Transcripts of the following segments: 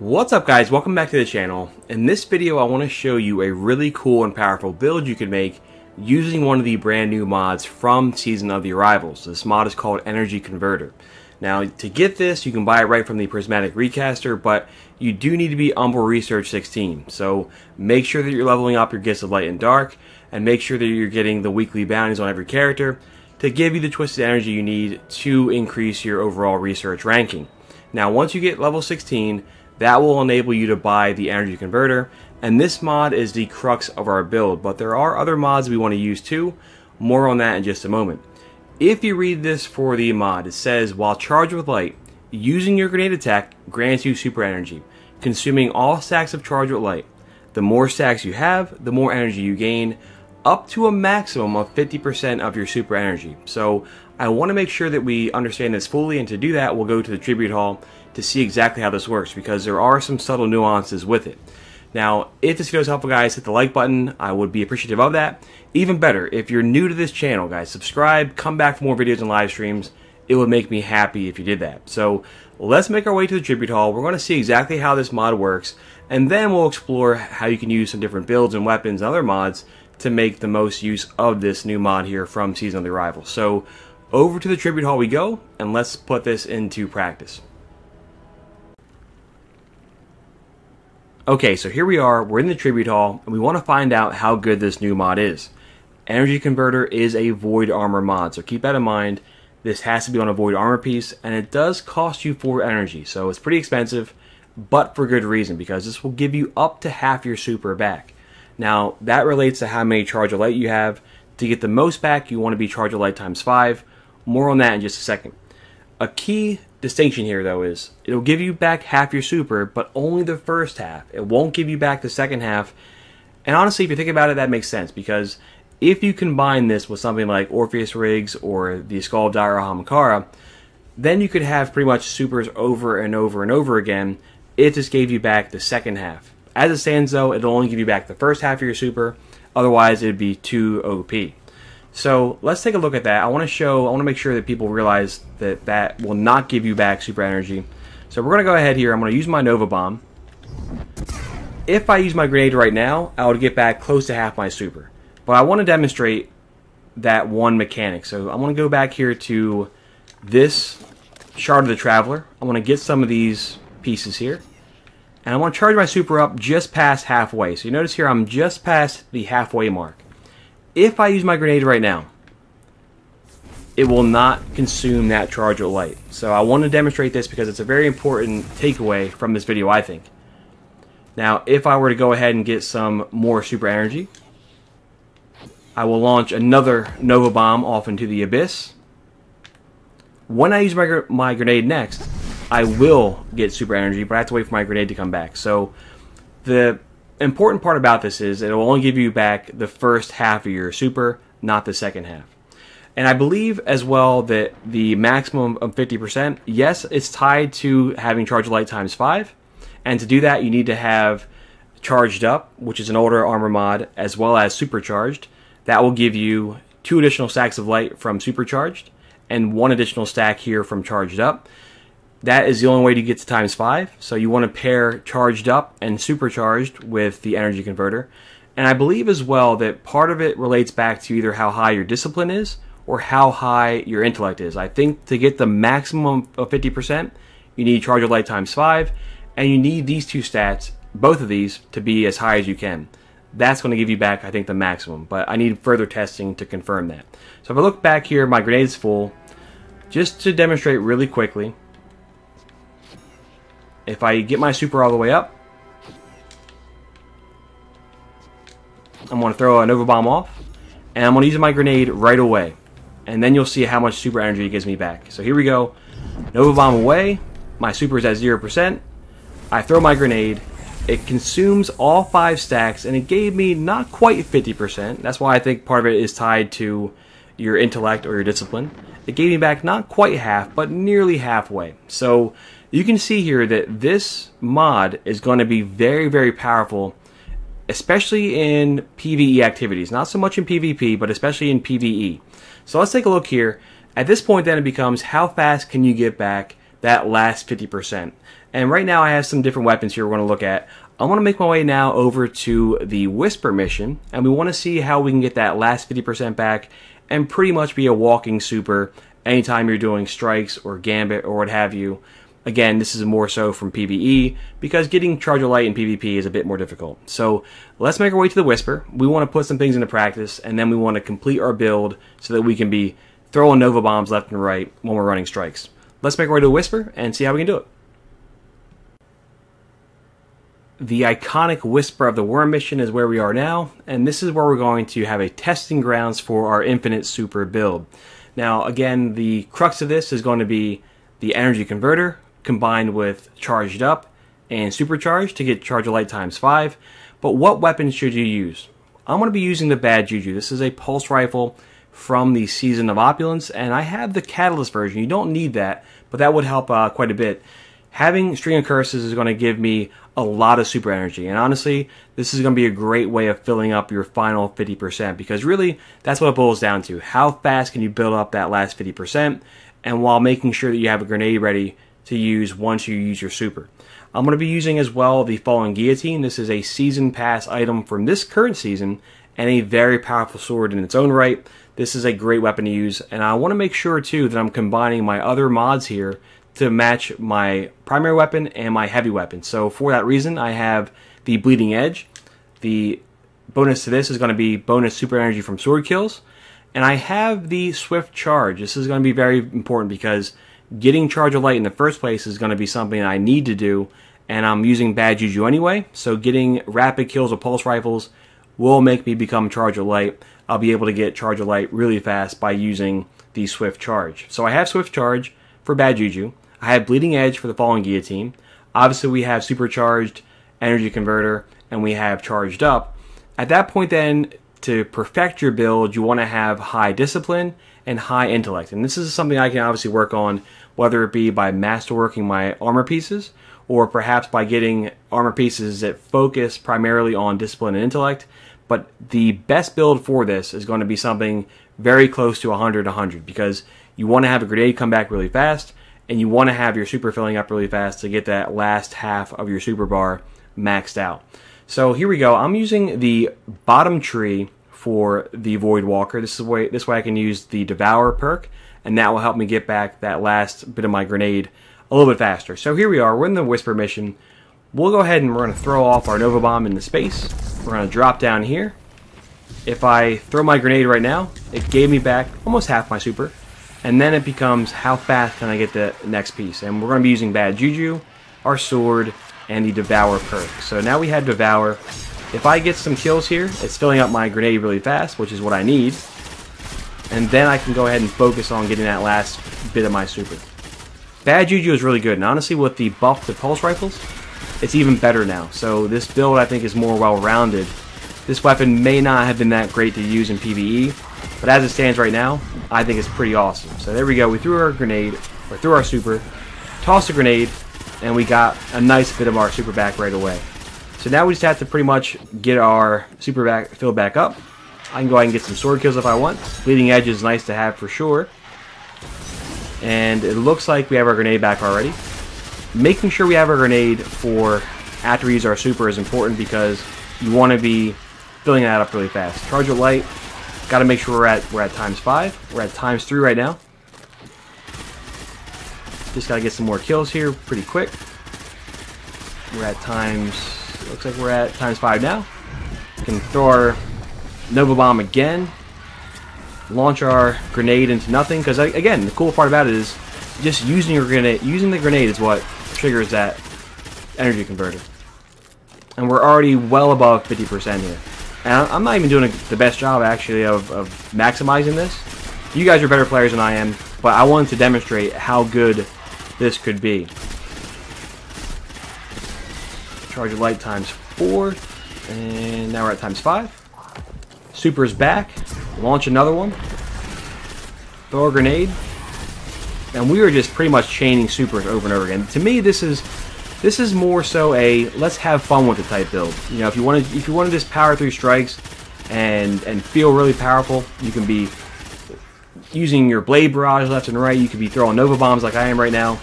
What's up guys, welcome back to the channel. In this video I want to show you a really cool and powerful build you can make using one of the brand new mods from Season of the Arrivals. This mod is called Energy Converter. Now to get this you can buy it right from the Prismatic Recaster but you do need to be Umbral Research 16. So make sure that you're leveling up your Gifts of Light and Dark and make sure that you're getting the weekly bounties on every character to give you the twisted energy you need to increase your overall research ranking. Now once you get level 16 that will enable you to buy the energy converter, and this mod is the crux of our build, but there are other mods we want to use too. More on that in just a moment. If you read this for the mod, it says, while charged with light, using your grenade attack grants you super energy, consuming all stacks of charge with light. The more stacks you have, the more energy you gain, up to a maximum of 50% of your super energy. So I want to make sure that we understand this fully, and to do that, we'll go to the Tribute Hall to see exactly how this works because there are some subtle nuances with it. Now, if this video is helpful, guys, hit the like button. I would be appreciative of that. Even better, if you're new to this channel, guys, subscribe, come back for more videos and live streams. It would make me happy if you did that. So let's make our way to the Tribute Hall. We're going to see exactly how this mod works, and then we'll explore how you can use some different builds and weapons and other mods to make the most use of this new mod here from Season of the Arrival. So over to the Tribute Hall we go, and let's put this into practice. Okay, so here we are, we're in the Tribute Hall, and we want to find out how good this new mod is. Energy Converter is a Void Armor mod, so keep that in mind. This has to be on a Void Armor piece, and it does cost you 4 energy, so it's pretty expensive, but for good reason, because this will give you up to half your super back. Now, that relates to how many Charge of Light you have. To get the most back, you want to be Charge of Light times 5. More on that in just a second. A key distinction here, though, is it'll give you back half your super, but only the first half. It won't give you back the second half. And honestly, if you think about it, that makes sense because if you combine this with something like Orpheus Rigs or the Skull of Dire Ahamkara, then you could have pretty much supers over and over and over again. It just gave you back the second half. As it stands, though, it'll only give you back the first half of your super. Otherwise, it'd be too OP. So let's take a look at that. I want to show, I want to make sure that people realize that that will not give you back super energy. So we're going to go ahead here. I'm going to use my Nova Bomb. If I use my grenade right now, I would get back close to half my super. But I want to demonstrate that one mechanic. So I want to go back here to this Shard of the Traveler. I want to get some of these pieces here. And I want to charge my super up just past halfway. So you notice here I'm just past the halfway mark if I use my grenade right now, it will not consume that charge of light. So I want to demonstrate this because it's a very important takeaway from this video, I think. Now, if I were to go ahead and get some more super energy, I will launch another Nova Bomb off into the abyss. When I use my, my grenade next, I will get super energy, but I have to wait for my grenade to come back. So the important part about this is it will only give you back the first half of your super, not the second half. And I believe as well that the maximum of 50%, yes, it's tied to having charge light times 5. And to do that, you need to have charged up, which is an older armor mod, as well as supercharged. That will give you two additional stacks of light from supercharged and one additional stack here from charged up. That is the only way to get to times 5. So you want to pair charged up and supercharged with the energy converter. And I believe as well that part of it relates back to either how high your discipline is or how high your intellect is. I think to get the maximum of 50%, you need charge of light times 5, and you need these two stats, both of these, to be as high as you can. That's going to give you back, I think, the maximum, but I need further testing to confirm that. So if I look back here, my grenade is full. Just to demonstrate really quickly, if I get my super all the way up, I'm going to throw a Nova Bomb off, and I'm going to use my grenade right away. And then you'll see how much super energy it gives me back. So here we go. Nova Bomb away. My super is at 0%. I throw my grenade. It consumes all five stacks, and it gave me not quite 50%. That's why I think part of it is tied to your intellect or your discipline. It gave me back not quite half, but nearly halfway. So you can see here that this mod is going to be very, very powerful, especially in PvE activities. Not so much in PvP, but especially in PvE. So let's take a look here. At this point, then it becomes how fast can you get back that last 50%? And right now I have some different weapons here we're going to look at. I want to make my way now over to the Whisper mission, and we want to see how we can get that last 50% back and pretty much be a walking super anytime you're doing strikes or gambit or what have you. Again, this is more so from PvE because getting Charger Light in PvP is a bit more difficult. So let's make our way to the Whisper. We want to put some things into practice and then we want to complete our build so that we can be throwing Nova Bombs left and right when we're running strikes. Let's make our way to the Whisper and see how we can do it. The iconic Whisper of the Worm mission is where we are now, and this is where we're going to have a testing grounds for our Infinite Super build. Now, again, the crux of this is going to be the energy converter combined with charged up and supercharged to get Charger Light times 5. But what weapon should you use? I'm going to be using the Bad Juju. This is a pulse rifle from the Season of Opulence, and I have the Catalyst version. You don't need that, but that would help uh, quite a bit having String of Curses is going to give me a lot of super energy. And honestly, this is going to be a great way of filling up your final 50% because really that's what it boils down to. How fast can you build up that last 50% and while making sure that you have a grenade ready to use once you use your super. I'm going to be using as well the Fallen Guillotine. This is a season pass item from this current season and a very powerful sword in its own right. This is a great weapon to use, and I want to make sure too that I'm combining my other mods here to match my primary weapon and my heavy weapon. So for that reason, I have the Bleeding Edge. The bonus to this is going to be bonus super energy from sword kills. And I have the Swift Charge. This is going to be very important because getting Charge of Light in the first place is going to be something I need to do. And I'm using Bad Juju anyway. So getting rapid kills with pulse rifles will make me become Charge of Light. I'll be able to get Charge of Light really fast by using the Swift Charge. So I have Swift Charge for Bad Juju. I have Bleeding Edge for the Fallen Guillotine. Obviously, we have Supercharged Energy Converter, and we have Charged Up. At that point, then, to perfect your build, you want to have high discipline and high intellect. And this is something I can obviously work on, whether it be by masterworking my armor pieces, or perhaps by getting armor pieces that focus primarily on discipline and intellect. But the best build for this is going to be something very close to 100 100 because you want to have a grenade come back really fast and you want to have your super filling up really fast to get that last half of your super bar maxed out. So here we go. I'm using the bottom tree for the Void Walker. This is way this way I can use the Devour perk, and that will help me get back that last bit of my grenade a little bit faster. So here we are. We're in the Whisper mission. We'll go ahead and we're going to throw off our Nova Bomb into space. We're going to drop down here. If I throw my grenade right now, it gave me back almost half my super. And then it becomes how fast can I get the next piece. And we're going to be using Bad Juju, our sword, and the Devour perk. So now we have Devour. If I get some kills here, it's filling up my grenade really fast, which is what I need. And then I can go ahead and focus on getting that last bit of my super. Bad Juju is really good, and honestly with the buff to pulse rifles, it's even better now. So this build I think is more well-rounded. This weapon may not have been that great to use in PvE, but as it stands right now, I think it's pretty awesome. So there we go. We threw our grenade, or threw our super, tossed a grenade, and we got a nice bit of our super back right away. So now we just have to pretty much get our super back filled back up. I can go ahead and get some sword kills if I want. Bleeding Edge is nice to have for sure. And it looks like we have our grenade back already. Making sure we have our grenade for after we use our super is important because you want to be filling that up really fast. Charge it light, Got to make sure we're at we're at times five. We're at times three right now. Just got to get some more kills here pretty quick. We're at times. Looks like we're at times five now. Can throw our Nova Bomb again. Launch our grenade into nothing. Because again, the cool part about it is just using your grenade. Using the grenade is what triggers that energy converter. And we're already well above 50% here. And I'm not even doing the best job, actually, of, of maximizing this. You guys are better players than I am, but I wanted to demonstrate how good this could be. Charge of light times 4, and now we're at times 5. Super's back. Launch another one. Throw a grenade. And we are just pretty much chaining supers over and over again. To me, this is this is more so a let's have fun with the type build. You know, if you want to if you want to just power through strikes and and feel really powerful, you can be using your blade barrage left and right. You could be throwing nova bombs like I am right now.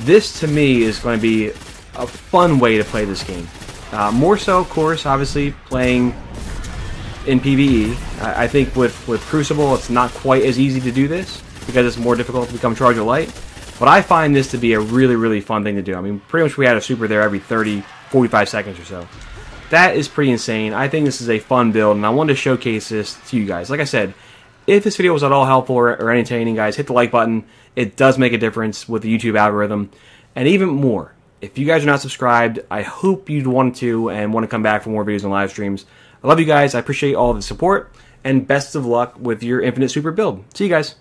This to me is going to be a fun way to play this game. Uh, more so, of course, obviously playing in PVE. I, I think with with Crucible, it's not quite as easy to do this because it's more difficult to become Charger Light. But I find this to be a really, really fun thing to do. I mean, pretty much we had a super there every 30, 45 seconds or so. That is pretty insane. I think this is a fun build, and I wanted to showcase this to you guys. Like I said, if this video was at all helpful or, or entertaining, guys, hit the like button. It does make a difference with the YouTube algorithm. And even more, if you guys are not subscribed, I hope you'd want to and want to come back for more videos and live streams. I love you guys. I appreciate all the support, and best of luck with your Infinite Super build. See you guys.